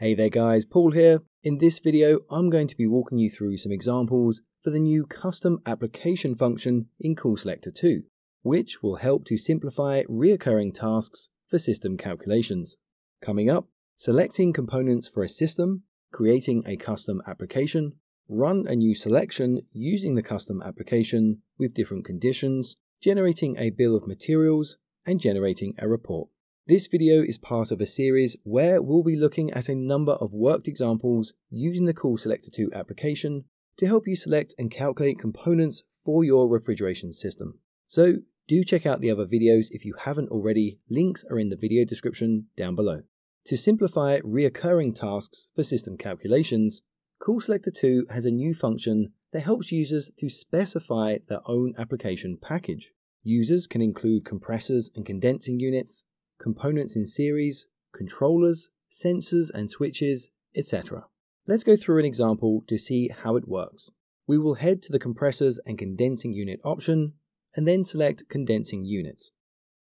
Hey there guys, Paul here. In this video, I'm going to be walking you through some examples for the new custom application function in CoolSelector 2, which will help to simplify reoccurring tasks for system calculations. Coming up, selecting components for a system, creating a custom application, run a new selection using the custom application with different conditions, generating a bill of materials, and generating a report. This video is part of a series where we'll be looking at a number of worked examples using the CoolSelector 2 application to help you select and calculate components for your refrigeration system. So do check out the other videos if you haven't already, links are in the video description down below. To simplify reoccurring tasks for system calculations, CoolSelector 2 has a new function that helps users to specify their own application package. Users can include compressors and condensing units, components in series, controllers, sensors and switches, etc. Let's go through an example to see how it works. We will head to the compressors and condensing unit option and then select condensing units.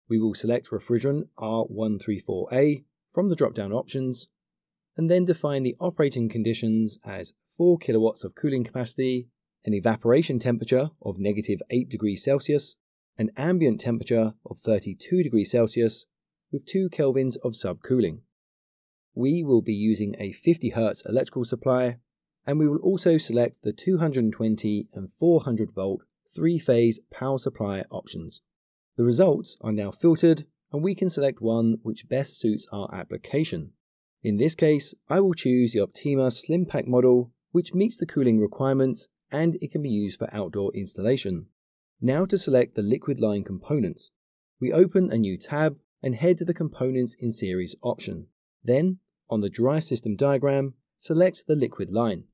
We will select refrigerant R134A from the drop-down options and then define the operating conditions as 4 kilowatts of cooling capacity, an evaporation temperature of negative 8 degrees Celsius, an ambient temperature of 32 degrees Celsius, with 2 kelvins of subcooling. We will be using a 50 Hz electrical supply, and we will also select the 220 and 400 volt three-phase power supply options. The results are now filtered, and we can select one which best suits our application. In this case, I will choose the Optyma Slim Pack model, which meets the cooling requirements and it can be used for outdoor installation. Now to select the liquid line components. We open a new tab and head to the Components in Series option. Then, on the dry system diagram, select the liquid line.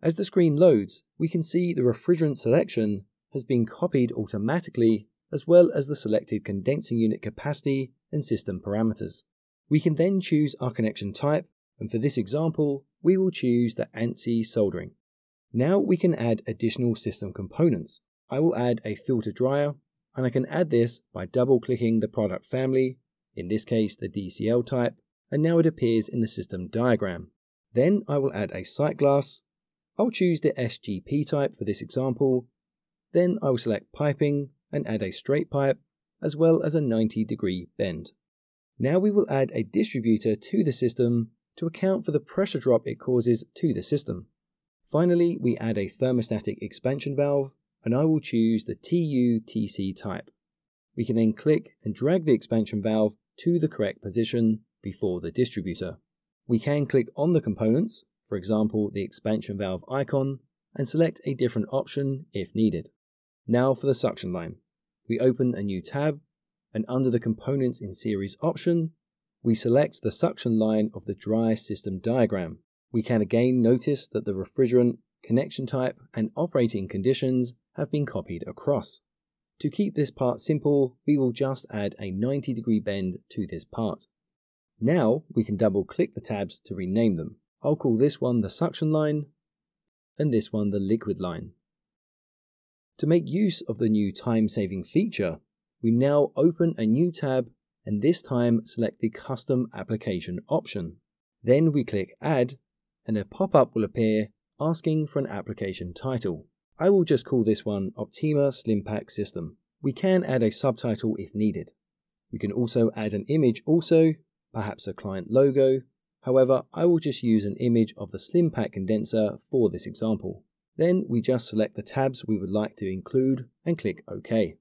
As the screen loads, we can see the refrigerant selection has been copied automatically as well as the selected condensing unit capacity and system parameters. We can then choose our connection type, and for this example, we will choose the ANSI soldering. Now we can add additional system components. I will add a filter dryer and I can add this by double clicking the product family, in this case the DCL type, and now it appears in the system diagram. Then I will add a sight glass. I'll choose the SGP type for this example. Then I will select piping and add a straight pipe as well as a 90 degree bend. Now we will add a distributor to the system to account for the pressure drop it causes to the system. Finally, we add a thermostatic expansion valve and I will choose the TU-TC type. We can then click and drag the expansion valve to the correct position before the distributor. We can click on the components, for example the expansion valve icon, and select a different option if needed. Now for the suction line. We open a new tab, and under the Components in Series option, we select the suction line of the dry system diagram. We can again notice that the refrigerant, connection type, and operating conditions have been copied across. To keep this part simple, we will just add a 90 degree bend to this part. Now we can double click the tabs to rename them. I'll call this one the suction line and this one the liquid line. To make use of the new time saving feature, we now open a new tab and this time select the custom application option. Then we click add and a pop-up will appear asking for an application title. I will just call this one Optyma Slim Pack System. We can add a subtitle if needed. We can also add an image also, perhaps a client logo. However, I will just use an image of the Slim Pack condenser for this example. Then we just select the tabs we would like to include and click OK.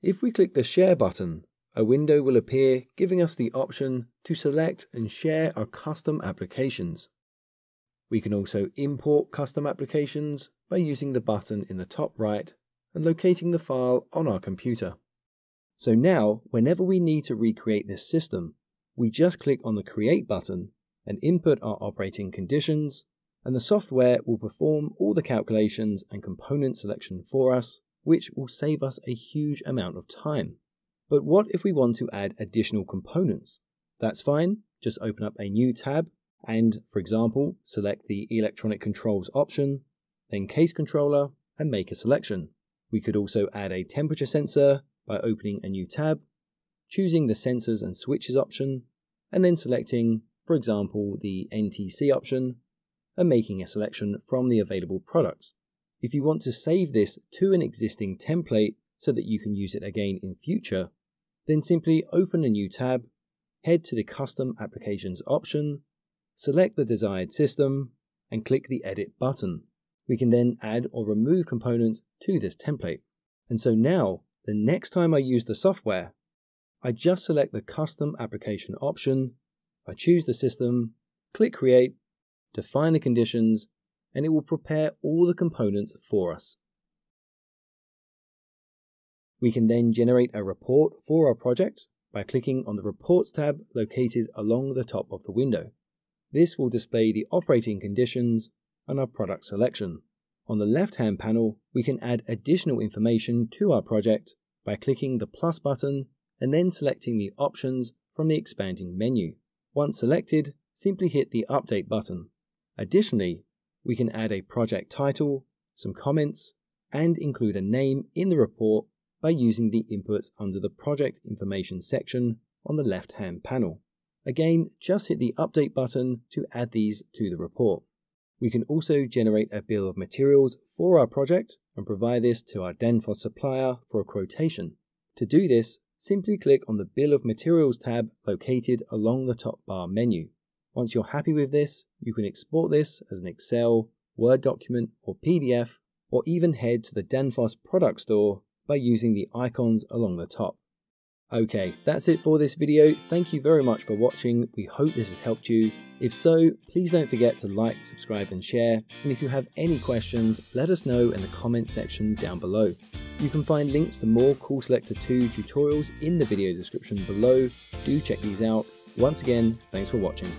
If we click the Share button, a window will appear giving us the option to select and share our custom applications. We can also import custom applications by using the button in the top right and locating the file on our computer. So now, whenever we need to recreate this system, we just click on the Create button and input our operating conditions, and the software will perform all the calculations and component selection for us, which will save us a huge amount of time. But what if we want to add additional components? That's fine, just open up a new tab and, for example, select the Electronic Controls option then case controller, and make a selection. We could also add a temperature sensor by opening a new tab, choosing the sensors and switches option, and then selecting, for example the NTC option, and making a selection from the available products. If you want to save this to an existing template so that you can use it again in future, then simply open a new tab, head to the Custom Applications option, select the desired system, and click the Edit button. We can then add or remove components to this template. And so now, the next time I use the software, I just select the Custom Application option, I choose the system, click Create, define the conditions, and it will prepare all the components for us. We can then generate a report for our project by clicking on the Reports tab located along the top of the window. This will display the operating conditions and our product selection. On the left-hand panel, we can add additional information to our project by clicking the plus button and then selecting the options from the expanding menu. Once selected, simply hit the Update button. Additionally, we can add a project title, some comments, and include a name in the report by using the inputs under the project information section on the left hand panel. Again, just hit the update button to add these to the report. We can also generate a bill of materials for our project and provide this to our Danfoss supplier for a quotation. To do this, simply click on the Bill of Materials tab located along the top bar menu. Once you're happy with this, you can export this as an Excel, Word document, or PDF, or even head to the Danfoss product store by using the icons along the top. Okay, that's it for this video. Thank you very much for watching. We hope this has helped you. If so, please don't forget to like, subscribe and share. And if you have any questions, let us know in the comment section down below. You can find links to more CoolSelector 2 tutorials in the video description below. Do check these out. Once again, thanks for watching.